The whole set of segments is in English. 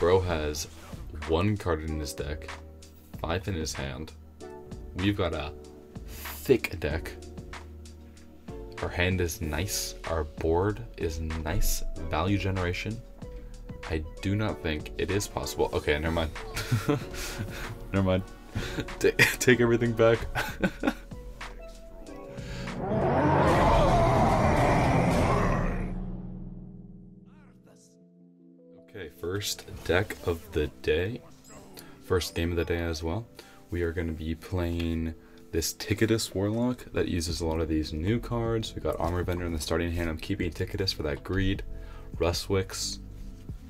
Bro has one card in his deck, five in his hand. We've got a thick deck. Our hand is nice. Our board is nice. Value generation. I do not think it is possible. Okay, never mind. never mind. Ta- take everything back. first deck of the day. First game of the day as well. We are going to be playing this Tickatus Warlock that uses a lot of these new cards. We got Armor Vendor in the starting hand. I'm keeping Tickatus for that greed. Rustwix,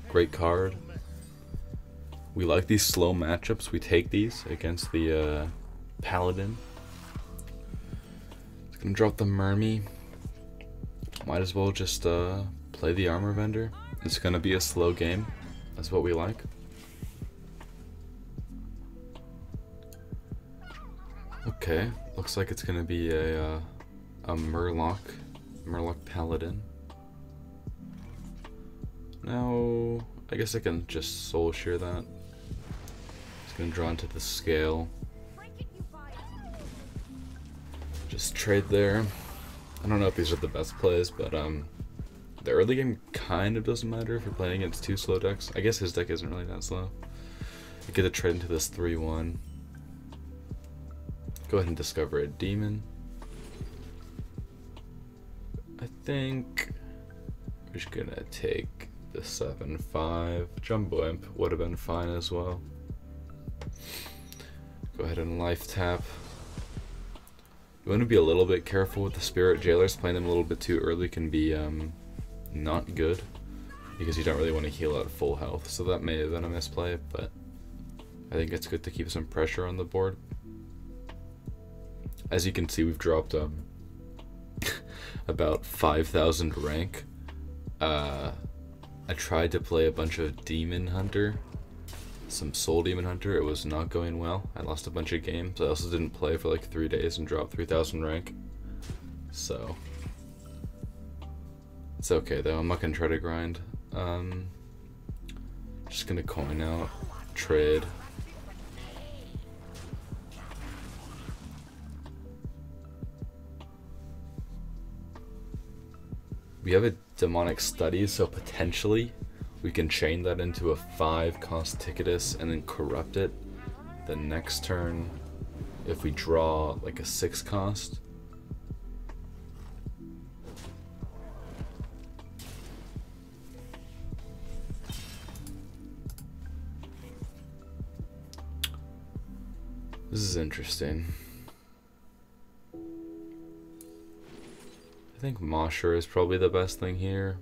great card. We like these slow matchups. We take these against the uh, Paladin. It's gonna drop the Murmy. Might as well just uh, play the Armor Vendor. It's gonna be a slow game. That's what we like. Okay, looks like it's gonna be a uh, a Murloc, Murloc Paladin. Now, I guess I can just soul shear that. It's gonna draw into the scale. Just trade there. I don't know if these are the best plays, but um, the early game kind of doesn't matter if you're playing against two slow decks. I guess his deck isn't really that slow. Get to trade into this 3-1. Go ahead and discover a demon. I think we're just gonna take the 7-5. Jumbo Imp would have been fine as well. Go ahead and life tap. You want to be a little bit careful with the Spirit Jailers. Playing them a little bit too early can be um, not good because you don't really want to heal at full health. So that may have been a misplay, but I think it's good to keep some pressure on the board. As you can see, we've dropped um, about 5,000 rank. Uh, I tried to play a bunch of Demon Hunter, some Soul Demon Hunter. It was not going well. I lost a bunch of games. I also didn't play for like three days and dropped 3,000 rank. So, it's okay though. I'm not gonna try to grind. Um, just gonna coin out, trade. We have a demonic study, so potentially we can chain that into a 5 cost Tickatus and then corrupt it the next turn if we draw like a 6 cost. Is interesting. I think Mosher is probably the best thing here.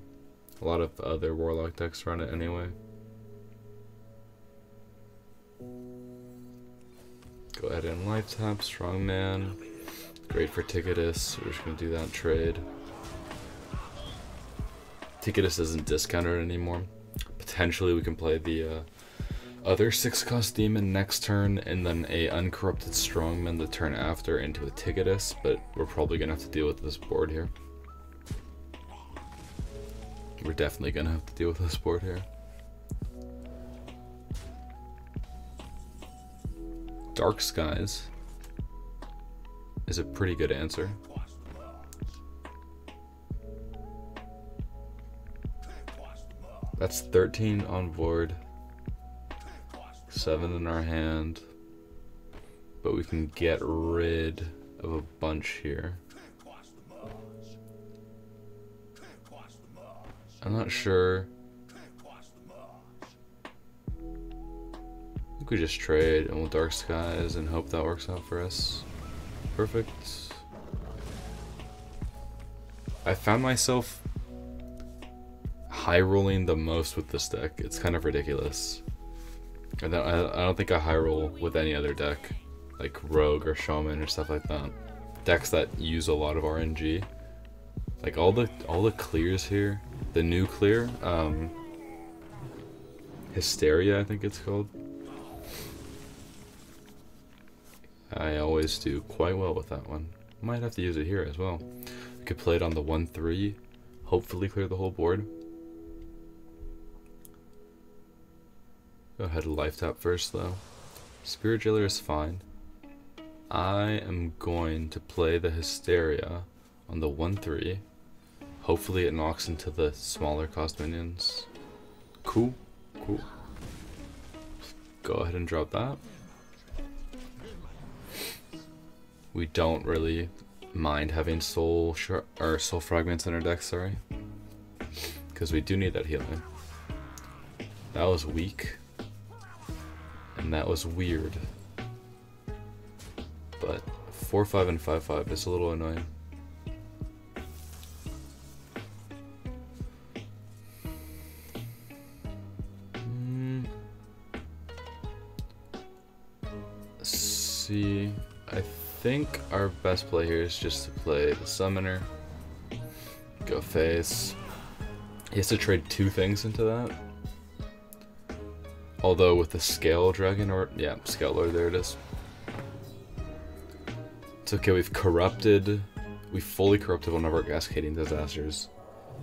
A lot of other Warlock decks run it anyway. Go ahead and life tap, Strongman. Great for Tickatus. We're just gonna do that trade. Tickatus isn't discounted anymore. Potentially we can play the uh, other 6 cost demon next turn and then a uncorrupted strongman the turn after into a Tickatus, but we're probably gonna have to deal with this board here. We're definitely gonna have to deal with this board here. Dark Skies is a pretty good answer. That's 13 on board, 7 in our hand, but we can get rid of a bunch here. I'm not sure. I think we just trade and we'll Dark Skies and hope that works out for us. Perfect. I found myself high rolling the most with this deck. It's kind of ridiculous. I don't, I don't think I high roll with any other deck, like Rogue or Shaman or stuff like that. Decks that use a lot of RNG. Like all the all the clears here, the new clear, um, Hysteria I think it's called. I always do quite well with that one. Might have to use it here as well. We could play it on the 1-3, hopefully clear the whole board. Go ahead and life tap first though. Spirit Jailer is fine. I am going to play the Hysteria on the 1-3. Hopefully it knocks into the smaller cost minions. Cool, cool. Go ahead and drop that. We don't really mind having soul or soul fragments in our deck, sorry. Because we do need that healing. That was weak. And that was weird. But 4-5 and 5-5 is a little annoying. Hmm. see. I think our best play here is just to play the summoner. Go face. He has to trade two things into that. Although with the scale dragon or yeah, scale lord, there it is. It's okay, we've corrupted we fully corrupted one of our cascading disasters.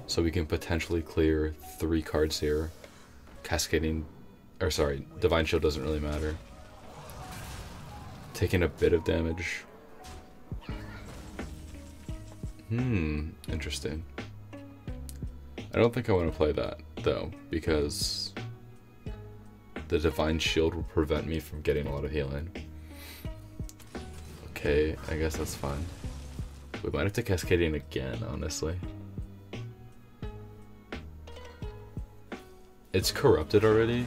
So we can potentially clear three cards here. Cascading or sorry, Divine Shield doesn't really matter. Taking a bit of damage. Hmm, interesting. I don't think I want to play that, though, because the Divine Shield will prevent me from getting a lot of healing. Okay, I guess that's fine. We might have to Cascadian again, honestly. It's corrupted already,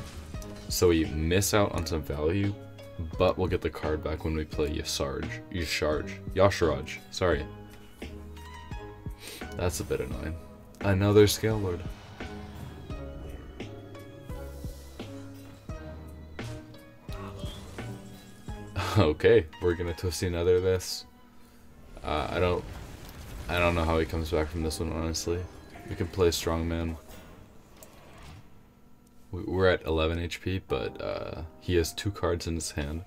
so we miss out on some value, but we'll get the card back when we play Yasarj. Yasharj. Yasharaj. Sorry. That's a bit annoying. Another Scale Lord. Okay, we're gonna twist another of this. Uh, I don't, I don't know how he comes back from this one. Honestly, we can play Strongman. We're at 11 HP, but uh, he has two cards in his hand.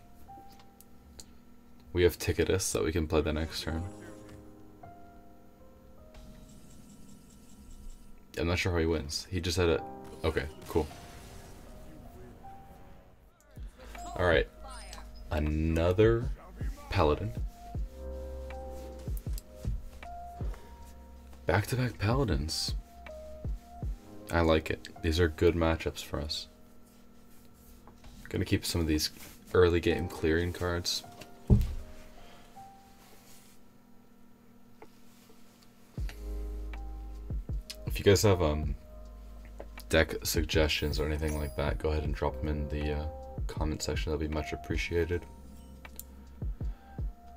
We have Tickatus that we can play the next turn. I'm not sure how he wins. He just had a... Okay, cool. Alright. Another Paladin. Back-to-back -back Paladins. I like it. These are good matchups for us. Gonna keep some of these early game clearing cards. If you guys have um deck suggestions or anything like that, go ahead and drop them in the uh, comment section. That'll be much appreciated.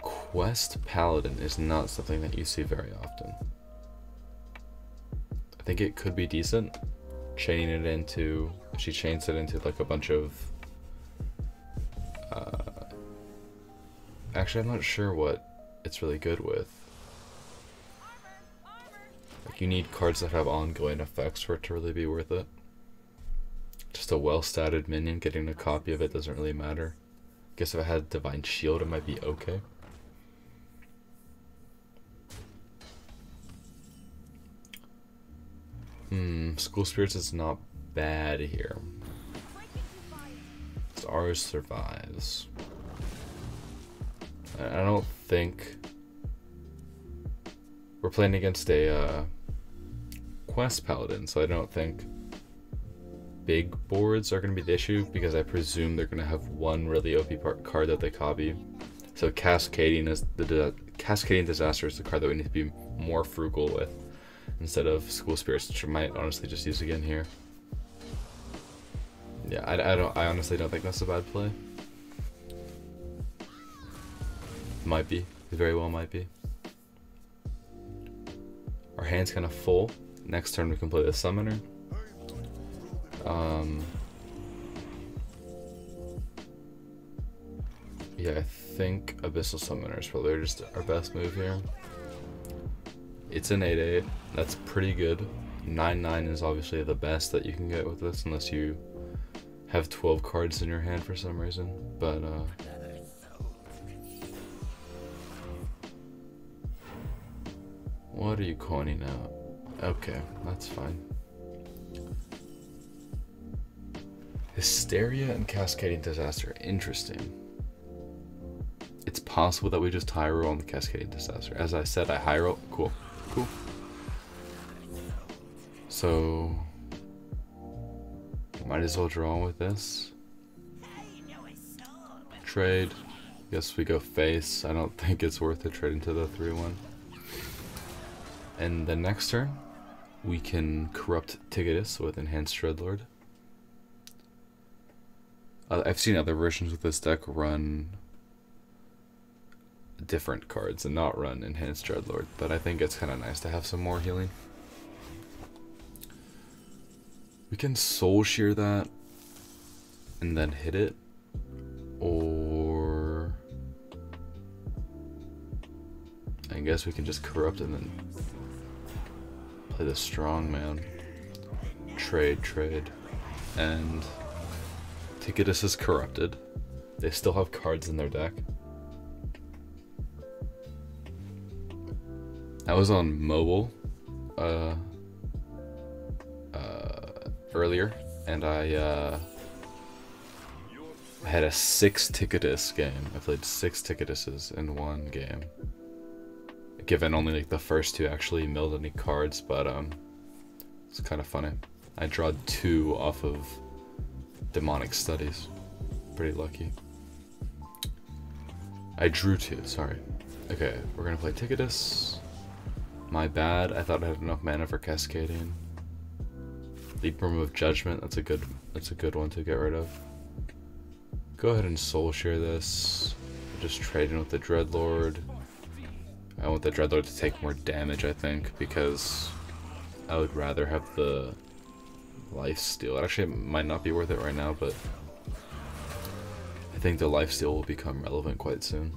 Quest Paladin is not something that you see very often. I think it could be decent. Chaining it into, she chains it into like a bunch of. Uh, actually, I'm not sure what it's really good with. Like you need cards that have ongoing effects for it to really be worth it. Just a well-statted minion, getting a copy of it doesn't really matter. Guess if I had Divine Shield, it might be okay. Hmm, School Spirits is not bad here. Ours survives. I don't think we're playing against a uh, quest paladin, so I don't think big boards are going to be the issue because I presume they're going to have one really OP card that they copy. So cascading is the, cascading disaster is the card that we need to be more frugal with instead of school spirits, which I might honestly just use again here. Yeah, I, I don't. I honestly don't think that's a bad play. Might be. Very well might be. Our hand's kind of full. Next turn we can play the summoner. Um, yeah, I think Abyssal Summoner is probably just our best move here. It's an 8-8. That's pretty good. 9-9 is obviously the best that you can get with this unless you have 12 cards in your hand for some reason. But, uh... What are you coining out? Okay, that's fine. Hysteria and Cascading Disaster. Interesting. It's possible that we just roll on the Cascading Disaster. As I said, I roll. Cool. Cool. So, might as well draw with this. Trade. Guess we go face. I don't think it's worth it trading to the 3-1. And the next turn, we can corrupt Tickatus with Enhanced Dreadlord. Uh, I've seen other versions of this deck run different cards and not run Enhanced Dreadlord, but I think it's kind of nice to have some more healing. We can Soul Shear that and then hit it, or I guess we can just Corrupt and then play the Strong Man. Trade, trade, and Tickatus is corrupted. They still have cards in their deck. I was on mobile uh, uh, earlier, and I uh, had a six tickatus game. I played six tickatuses in one game. Given only like the first two actually milled any cards, but um, it's kind of funny. I drawed two off of demonic studies. Pretty lucky. I drew two, sorry. Okay, we're gonna play Tickatus. My bad, I thought I had enough mana for Cascading. Libram of Judgment, that's a good that's a good one to get rid of. Go ahead and soul shear this. Just trade in with the Dreadlord. I want the Dreadlord to take more damage, I think, because I would rather have the life steal. Actually, it might not be worth it right now, but I think the life steal will become relevant quite soon.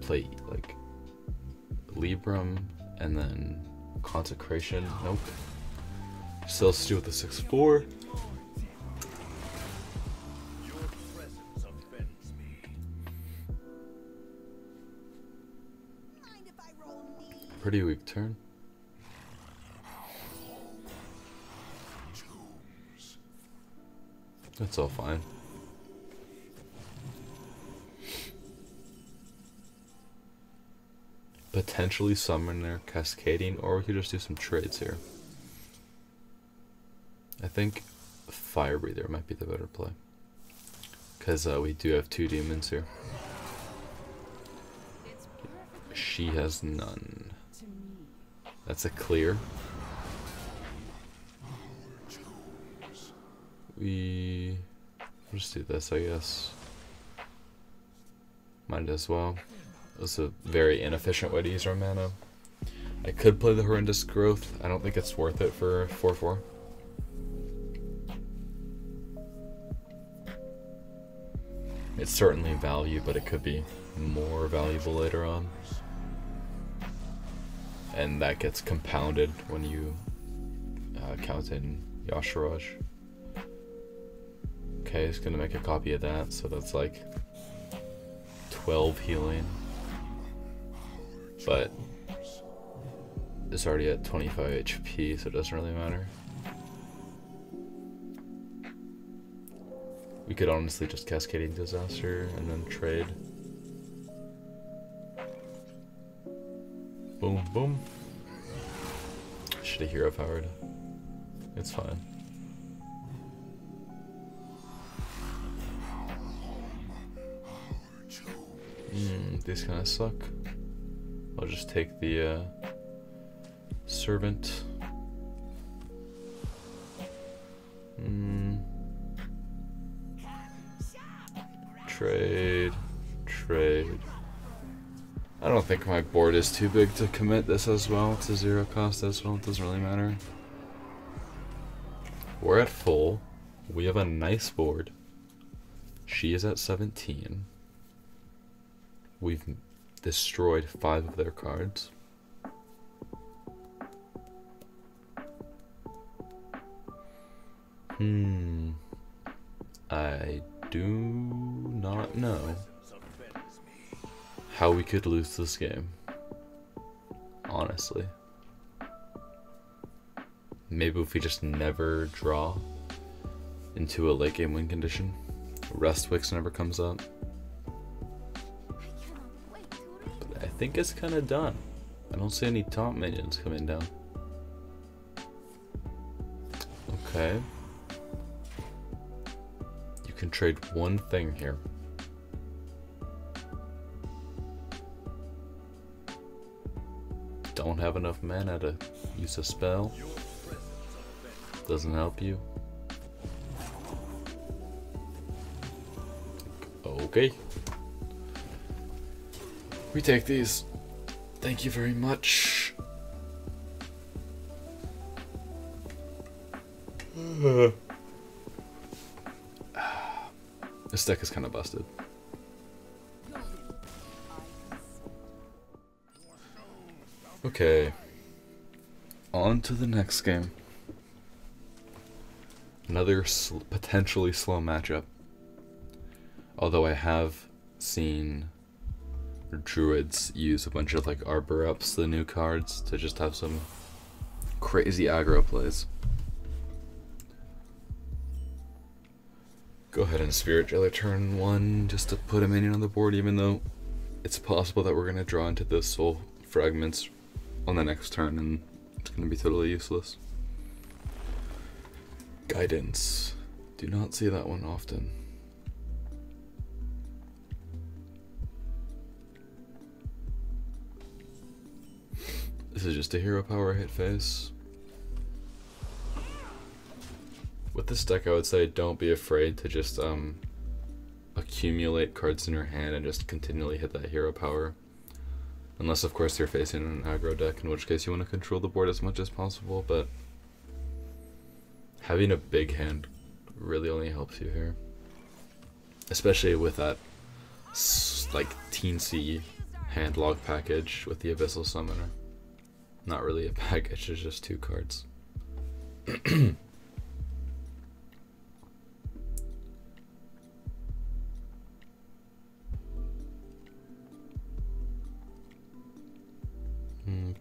Play like Libram and then Consecration. Nope. Still steal with the 6-4. Pretty weak turn. That's all fine. Potentially summon their cascading, or we could just do some trades here. I think Fire Breather might be the better play. Because uh, we do have two demons here. She has none. That's a clear. We just do this, I guess. Might as well. It's a very inefficient way to use our mana. I could play the Horrendous Growth. I don't think it's worth it for 4-4. It's certainly value, but it could be more valuable later on and that gets compounded when you uh, count in Y'Shaarj. Okay, it's gonna make a copy of that, so that's like 12 healing. But it's already at 25 HP, so it doesn't really matter. We could honestly just Cascading Disaster and then trade. Boom. Should have hero powered. It's fine. Hmm, these kind of suck. I'll just take the uh, servant. Hmm. Trade. Trade. I don't think my board is too big to commit this as well to zero cost as well. It doesn't really matter. We're at full. We have a nice board. She is at 17. We've destroyed five of their cards. Hmm. I do not know how we could lose this game. Honestly. maybe if we just never draw into a late game win condition, Rustwix never comes up. But I think it's kind of done. I don't see any top minions coming down. Okay. You can trade one thing here. Have enough mana to use a spell. Doesn't help you. Okay. We take these. Thank you very much. this deck is kind of busted. Okay. On to the next game. Another sl potentially slow matchup. Although I have seen druids use a bunch of like arbor ups, the new cards, to just have some crazy aggro plays. Go ahead and Spirit Jailer turn one just to put a minion on the board, even though it's possible that we're going to draw into the soul fragments on the next turn and it's going to be totally useless. Guidance. Do not see that one often. This is just a hero power hit face. With this deck, I would say don't be afraid to just um, accumulate cards in your hand and just continually hit that hero power. Unless, of course, you're facing an aggro deck, in which case you want to control the board as much as possible, but having a big hand really only helps you here. Especially with that, like, teensy Handlock package with the Abyssal Summoner. Not really a package, it's just two cards.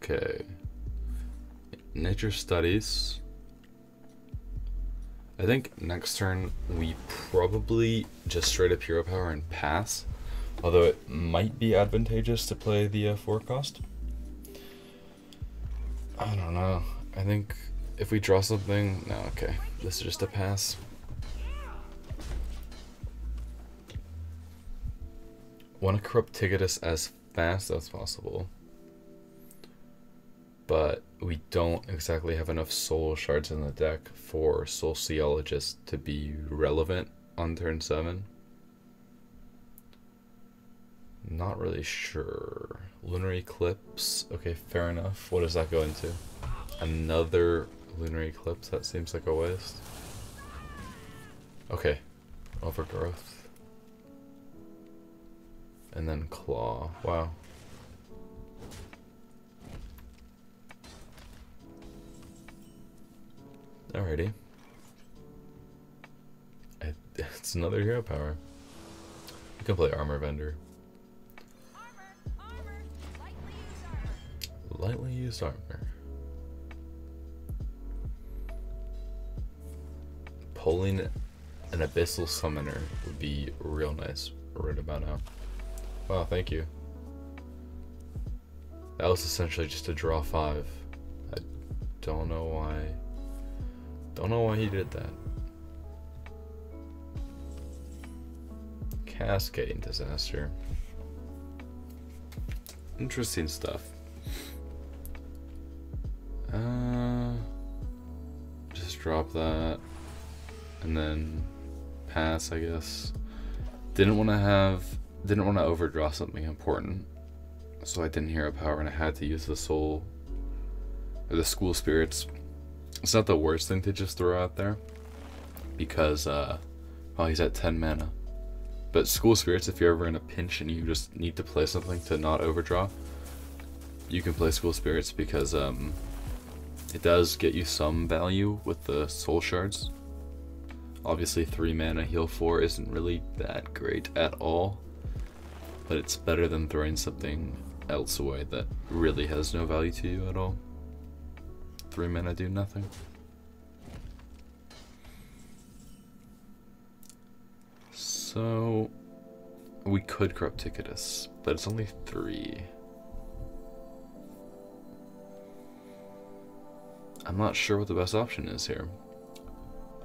okay. Nature studies. I think next turn we probably just straight up hero power and pass. Although it might be advantageous to play the uh, forecast. I don't know. I think if we draw something... No, okay. This is just a pass. Want to corrupt Tickatus as fast as possible. But we don't exactly have enough soul shards in the deck for Soulciologist to be relevant on turn 7. Not really sure. Lunar Eclipse. Okay, fair enough. What does that go into? Another Lunar Eclipse? That seems like a waste. Okay. Overgrowth. And then Claw. Wow. Alrighty. It's another hero power. You can play Armor Vendor. Lightly used armor. Pulling an Abyssal Summoner would be real nice right about now. Wow, thank you. That was essentially just a draw five. I don't know why. I don't know why he did that. Cascading disaster. Interesting stuff. Uh, just drop that. And then pass, I guess. Didn't want to have, didn't want to overdraw something important. So I didn't hear a power and I had to use the soul, or the school spirits. It's not the worst thing to just throw out there. Because, uh, well, he's at 10 mana. But school spirits, if you're ever in a pinch and you just need to play something to not overdraw, you can play school spirits because, um, it does get you some value with the soul shards. Obviously 3 mana heal 4 isn't really that great at all. But it's better than throwing something else away that really has no value to you at all. Three and do nothing. So, we could corrupt Tickatus, but it's only three. I'm not sure what the best option is here.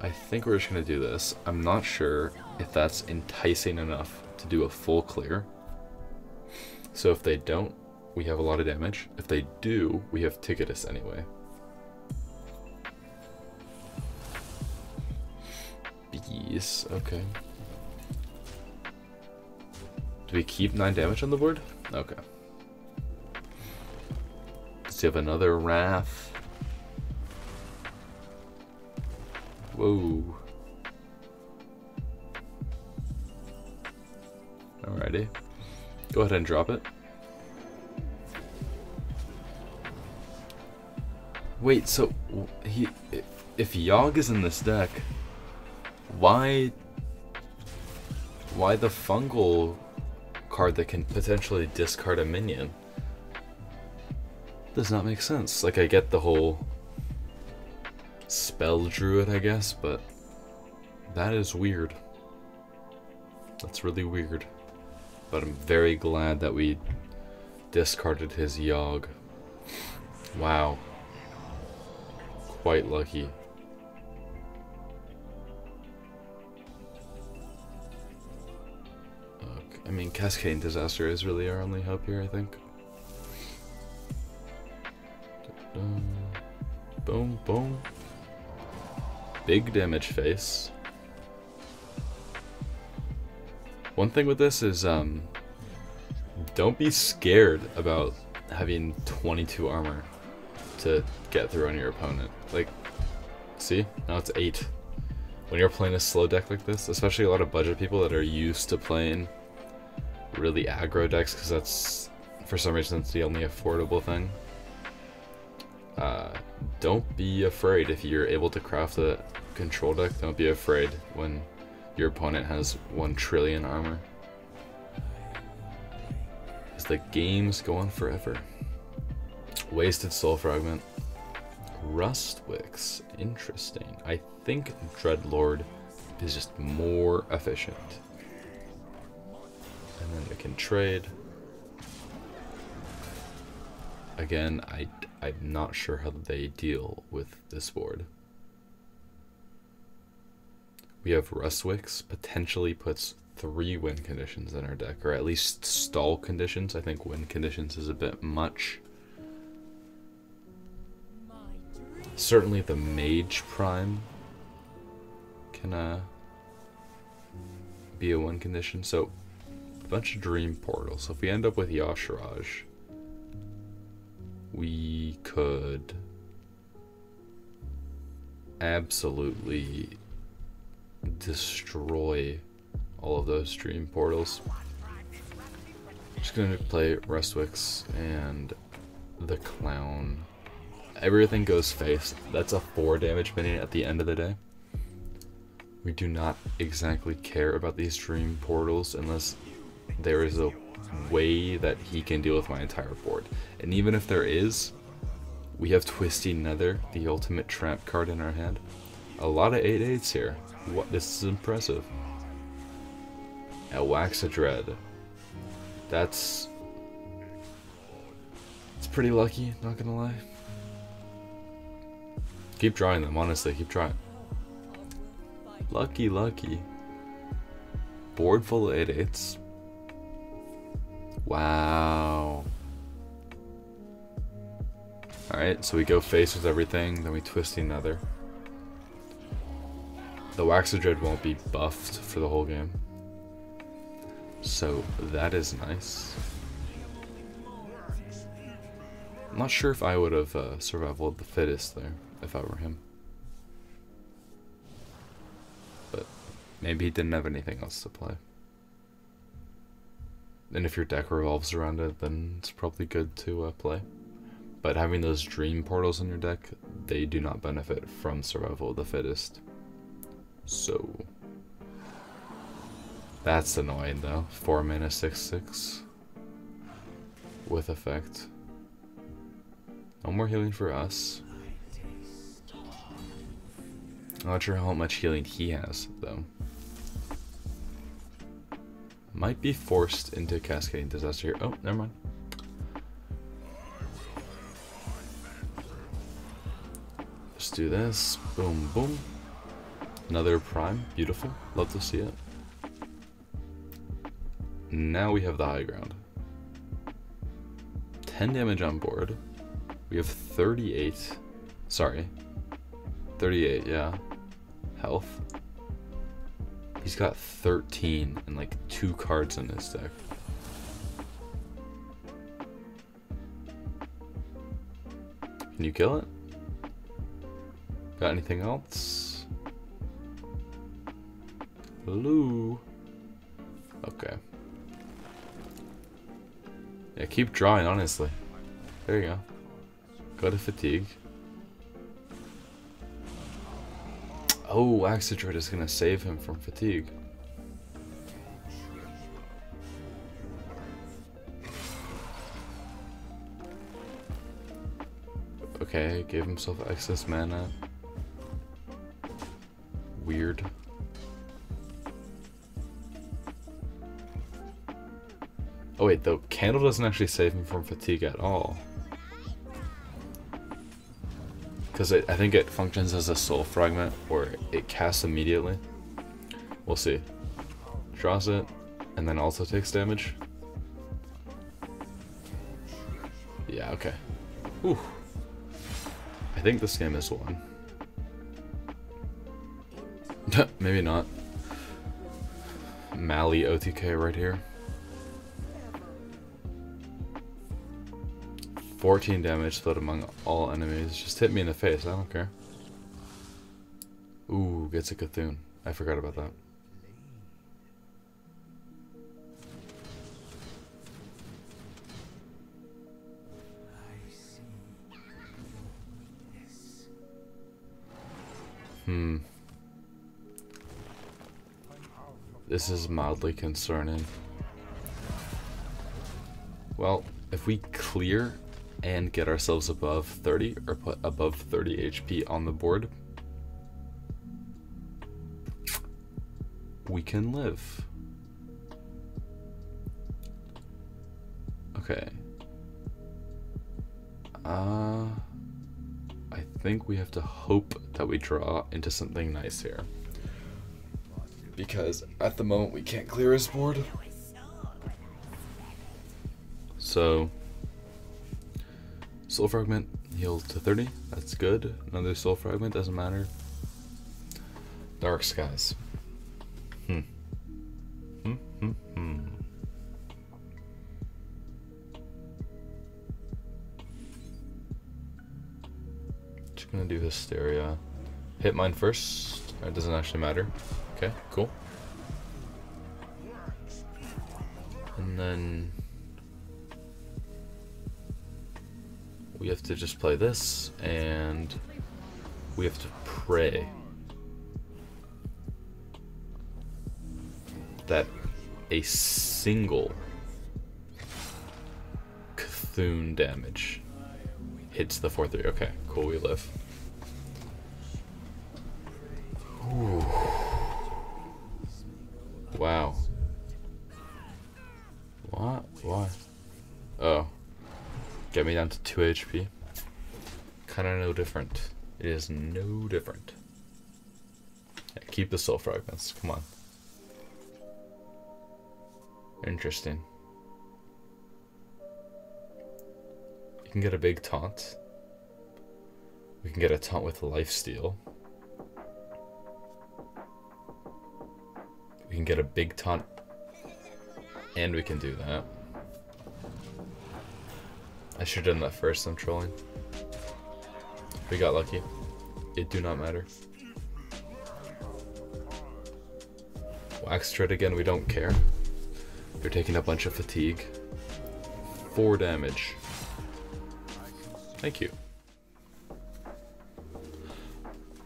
I think we're just going to do this. I'm not sure if that's enticing enough to do a full clear. So if they don't, we have a lot of damage. If they do, we have Tickatus anyway. Okay. Do we keep 9 damage on the board? Okay. Does he have another Wrath? Whoa. Alrighty. Go ahead and drop it. Wait, so he if Yogg is in this deck, why why the fungal card that can potentially discard a minion? Does not make sense. Like I get the whole spell druid, I guess, but that is weird. That's really weird. But I'm very glad that we discarded his Yogg. Wow. Quite lucky. Mean, Cascading Disaster is really our only hope here, I think. Boom, boom. Big damage face. One thing with this is, um, don't be scared about having 22 armor to get through on your opponent. Like, see? Now it's 8. When you're playing a slow deck like this, especially a lot of budget people that are used to playing really aggro decks, because that's, for some reason, it's the only affordable thing. Uh, don't be afraid if you're able to craft a control deck. Don't be afraid when your opponent has 1 trillion armor. Because the game's going forever. Wasted Soul Fragment. Rustwix. Interesting. I think Dreadlord is just more efficient. And then we can trade. Again, I, I'm not sure how they deal with this board. We have Rustwix, potentially puts three win conditions in our deck, or at least stall conditions. I think win conditions is a bit much. Certainly the Mage Prime can uh, be a win condition. So, bunch of Dream Portals. So if we end up with Y'Shaarj, we could absolutely destroy all of those dream portals. Just gonna play Rustwix and the Clown. Everything goes face. That's a 4 damage minion at the end of the day. We do not exactly care about these dream portals unless there is a way that he can deal with my entire board. And even if there is, we have Twisty Nether, the ultimate trap card in our hand. A lot of 8-8s here. What? This is impressive. A Waxadred. That's... It's pretty lucky, not gonna lie. Keep drawing them, honestly, keep trying. Lucky, lucky. Board full of 8-8s. Wow. Alright, so we go face with everything, then we twist another. The Waxadred won't be buffed for the whole game. So that is nice. I'm not sure if I would have uh, survival the fittest there, if I were him. But maybe he didn't have anything else to play. And if your deck revolves around it, then it's probably good to uh, play. But having those dream portals in your deck, they do not benefit from survival of the fittest. So that's annoying though. Four mana six six with effect. No more healing for us. Not sure how much healing he has though. Might be forced into cascading disaster here. Oh, never mind. Let's do this. Boom, boom. Another prime. Beautiful. Love to see it. Now we have the high ground. 10 damage on board. We have 38. Sorry. 38, yeah. Health. He's got 13 and like two cards in his deck. Can you kill it? Got anything else? Hello? Okay. Yeah, keep drawing, honestly. There you go. Go to fatigue. Oh, Axidroid is gonna save him from fatigue. Okay, gave himself excess mana. Weird. Oh wait, the candle doesn't actually save him from fatigue at all. Because I think it functions as a soul fragment where it casts immediately. We'll see. Draws it, and then also takes damage. Yeah, okay. Whew. I think this game is won. Maybe not. Mali OTK right here. 14 damage split among all enemies. Just hit me in the face, I don't care. Ooh, gets a Cthulhu. I forgot about that. Hmm. This is mildly concerning. Well, if we clear and get ourselves above 30 or put above 30 HP on the board, we can live. Okay. Uh, I think we have to hope that we draw into something nice here. Because at the moment we can't clear his board. So, Soul Fragment heals to 30. That's good. Another Soul Fragment, doesn't matter. Dark Skies. Hmm. Hmm, hmm, hmm. Just gonna do Hysteria. Hit mine first. It doesn't actually matter. Okay, cool. And then have to just play this, and we have to pray that a single Cthulhu damage hits the 4-3. Okay, cool, we live. Get me down to 2 HP. Kinda no different. It is no different. Yeah, keep the soul fragments. Come on. Interesting. You can get a big taunt. We can get a taunt with life steal. We can get a big taunt. And we can do that. I should have done that first, I'm trolling. We got lucky. It do not matter. Waxadred again, we don't care. You're taking a bunch of fatigue. Four damage. Thank you.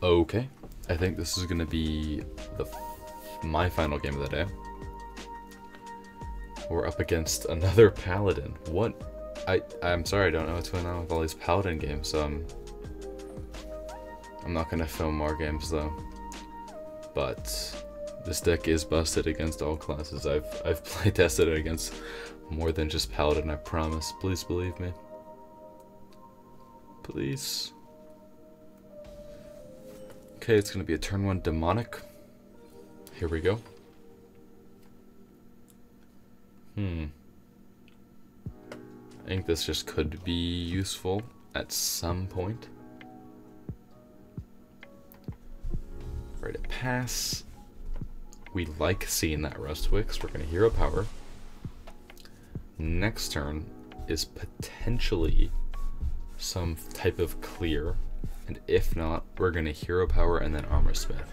Okay. I think this is gonna be the my final game of the day. We're up against another paladin. What I I'm sorry I don't know what's going on with all these paladin games. Um, I'm not gonna film more games though. But this deck is busted against all classes. I've I've play tested it against more than just Paladin, I promise. Please believe me. Please. Okay, it's gonna be a turn one demonic. Here we go. Hmm. I think this just could be useful at some point. Right, a pass. We like seeing that Rustwix. We're going to hero power. Next turn is potentially some type of clear. And if not, we're going to hero power and then armor smith.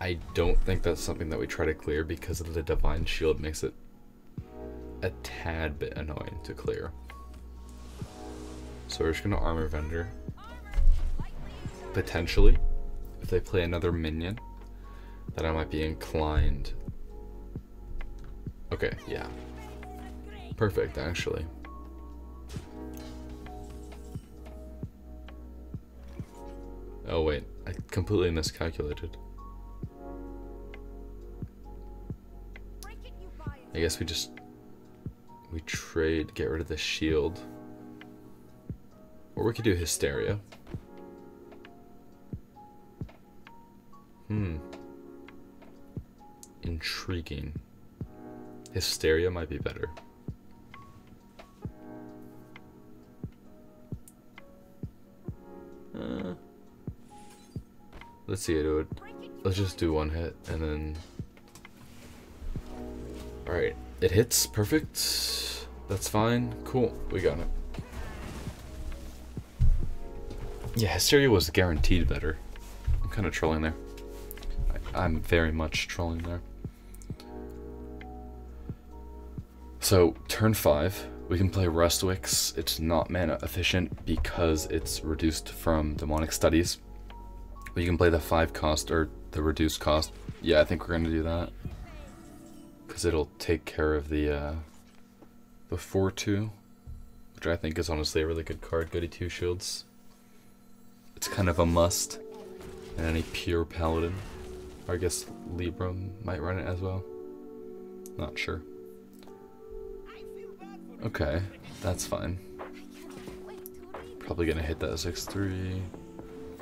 I don't think that's something that we try to clear because of the divine shield makes it a tad bit annoying to clear. So we're just gonna armor vendor. Potentially, if they play another minion, that I might be inclined. Okay, yeah. Perfect, actually. Oh wait, I completely miscalculated. I guess we just we trade, get rid of the shield. Or we could do Hysteria. Hmm. Intriguing. Hysteria might be better. Uh, let's see it would. Let's just do one hit and then. Alright, it hits. Perfect. That's fine. Cool. We got it. Yeah, Hysteria was guaranteed better. I'm kind of trolling there. I, I'm very much trolling there. So, turn 5, we can play Rustwix. It's not mana efficient because it's reduced from Demonic Studies. We can play the 5 cost, or the reduced cost. Yeah, I think we're going to do that. Because it'll take care of the, uh, the 4-2, which I think is honestly a really good card. Goody 2 shields. It's kind of a must in any pure paladin. Or I guess Libra might run it as well. Not sure. Okay, that's fine. Probably gonna hit that 6-3.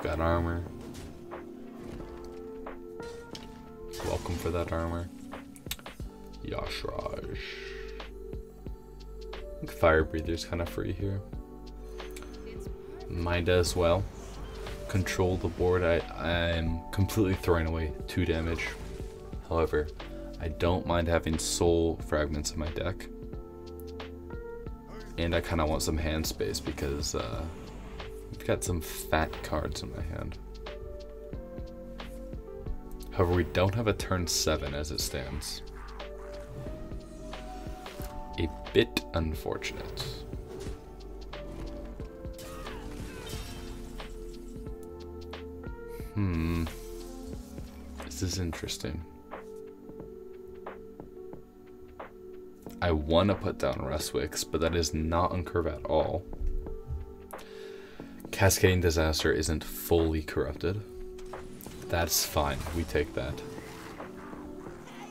Got armor. Welcome for that armor. Y'Shaarj. Fire Breather's kind of free here. Mind as well. Control the board. I, I'm completely throwing away 2 damage. However, I don't mind having soul fragments in my deck. And I kind of want some hand space because uh, I've got some fat cards in my hand. However, we don't have a turn 7 as it stands. Bit unfortunate. Hmm. This is interesting. I want to put down Rustwix, but that is not on curve at all. Cascading Disaster isn't fully corrupted. That's fine. We take that.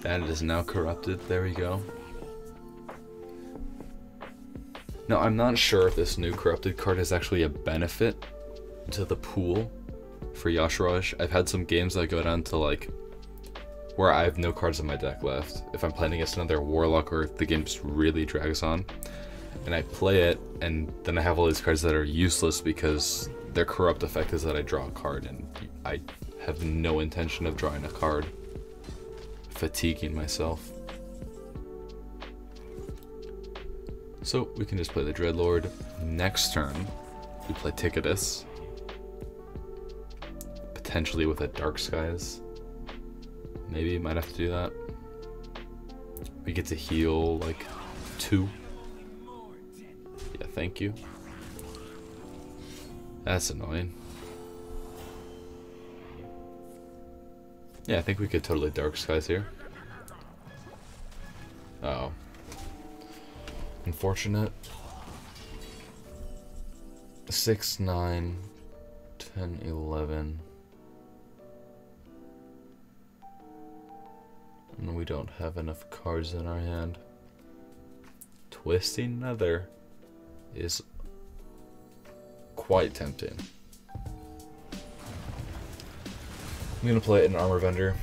That is now corrupted. There we go. Now, I'm not sure if this new corrupted card is actually a benefit to the pool for Y'Shaarj. I've had some games that go down to like where I have no cards in my deck left. If I'm playing against another Warlock or the game just really drags on. And I play it, and then I have all these cards that are useless because their corrupt effect is that I draw a card, and I have no intention of drawing a card. Fatiguing myself. So we can just play the Dreadlord. Next turn, we play Tickatus. Potentially with a Dark Skies. Maybe might have to do that. We get to heal like two. Yeah, thank you. That's annoying. Yeah, I think we could totally Dark Skies here. Uh oh. Unfortunate. 6, 9, 10, 11. And we don't have enough cards in our hand. Twisting Nether is quite tempting. I'm gonna play an armor vendor.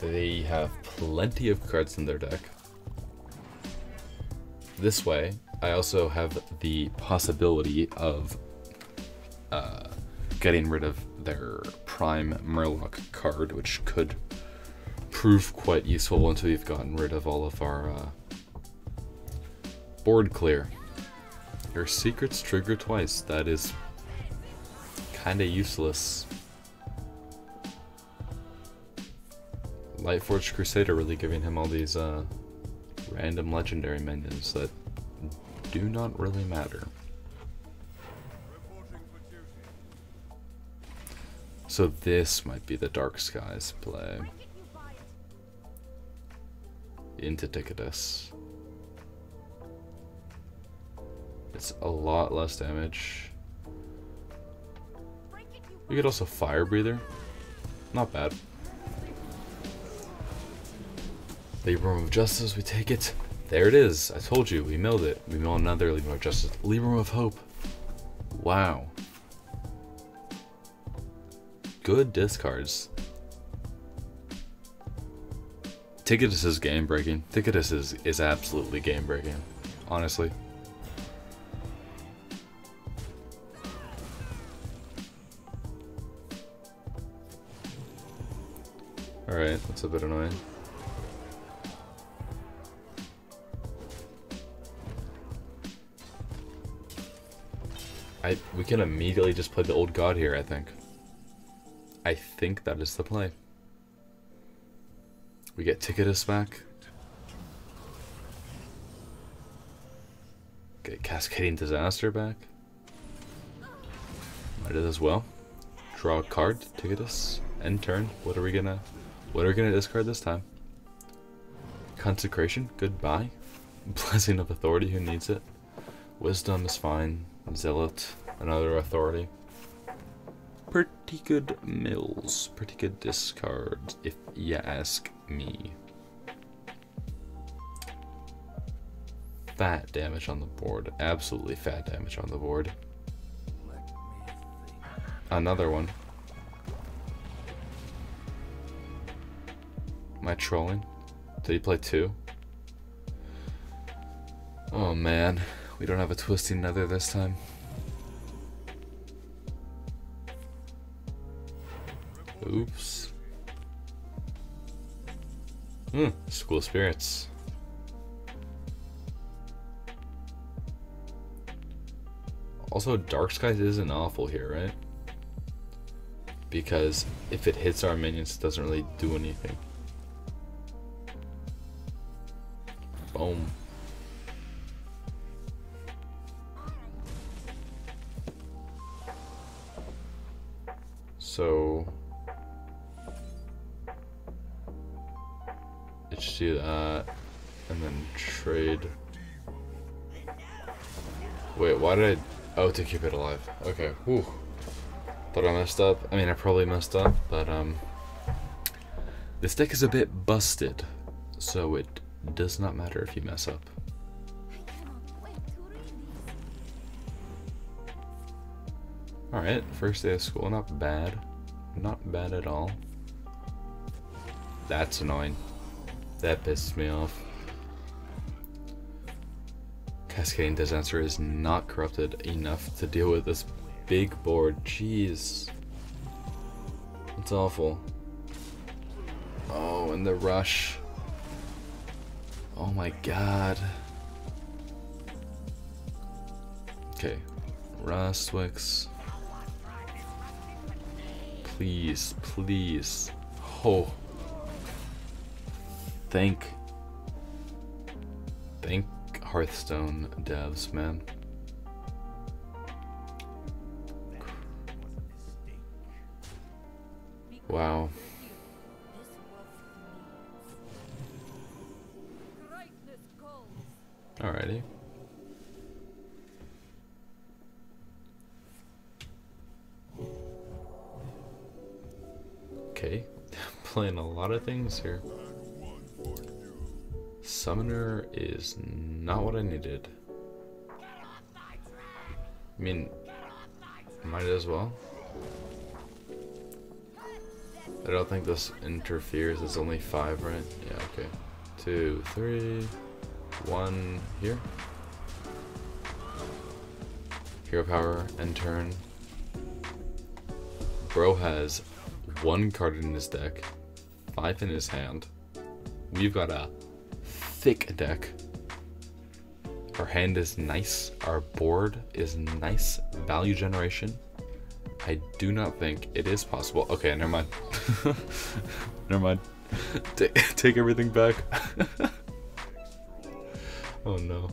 They have plenty of cards in their deck. This way, I also have the possibility of uh, getting rid of their Prime Murloc card, which could prove quite useful once we've gotten rid of all of our uh, board clear. Your secrets trigger twice. That is kinda useless. Lightforged Crusader really giving him all these uh, random legendary minions that do not really matter. So this might be the Dark Skies play. Into Tickatus. It's a lot less damage. We could also Fire Breather. Not bad. Libram of Justice, we take it. There it is. I told you, we milled it. We milled another Libram of Justice. Libram of Hope. Wow. Good discards. Tickatus is game breaking. Tickatus is, is absolutely game breaking. Honestly. Alright, that's a bit annoying. I we can immediately just play the old god here, I think. I think that is the play. We get Tickatus back. Get Cascading Disaster back. Might as well. Draw a card, Tickatus, end turn. What are we gonna what are we gonna discard this time? Consecration, goodbye. Blessing of Authority, who needs it? Wisdom is fine. Zealot, another authority. Pretty good mills, pretty good discards, if you ask me. Fat damage on the board, absolutely fat damage on the board. Another one. Am I trolling? Did he play two? Oh man. We don't have a twisting nether this time. Oops. Hmm, school spirits. Also, Dark Skies isn't awful here, right? Because if it hits our minions, it doesn't really do anything. Keep it alive. Okay. Whew. Thought I messed up. I mean, I probably messed up, but um, this deck is a bit busted, so it does not matter if you mess up. Alright, first day of school, not bad. Not bad at all. That's annoying. That pisses me off. Cascading Disaster is not corrupted enough to deal with this big board. Jeez. It's awful. Oh, and the rush. Oh my god. Okay. Rustwix. Please, please. Oh. Thank. Thank Hearthstone devs, man. Wow. Alrighty. Okay, playing a lot of things here. Summoner is not what I needed. I mean, might as well. I don't think this interferes. It's only five, right? Yeah, okay. Two, three, one here. Hero power, and turn. Bro has one card in his deck, five in his hand. We've got a thick deck. Our hand is nice. Our board is nice. Value generation. I do not think it is possible. Okay, never mind. never mind. Take, take everything back. oh no.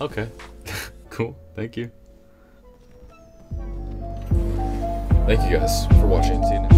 Okay. cool. Thank you. Thank you guys for watching. See you next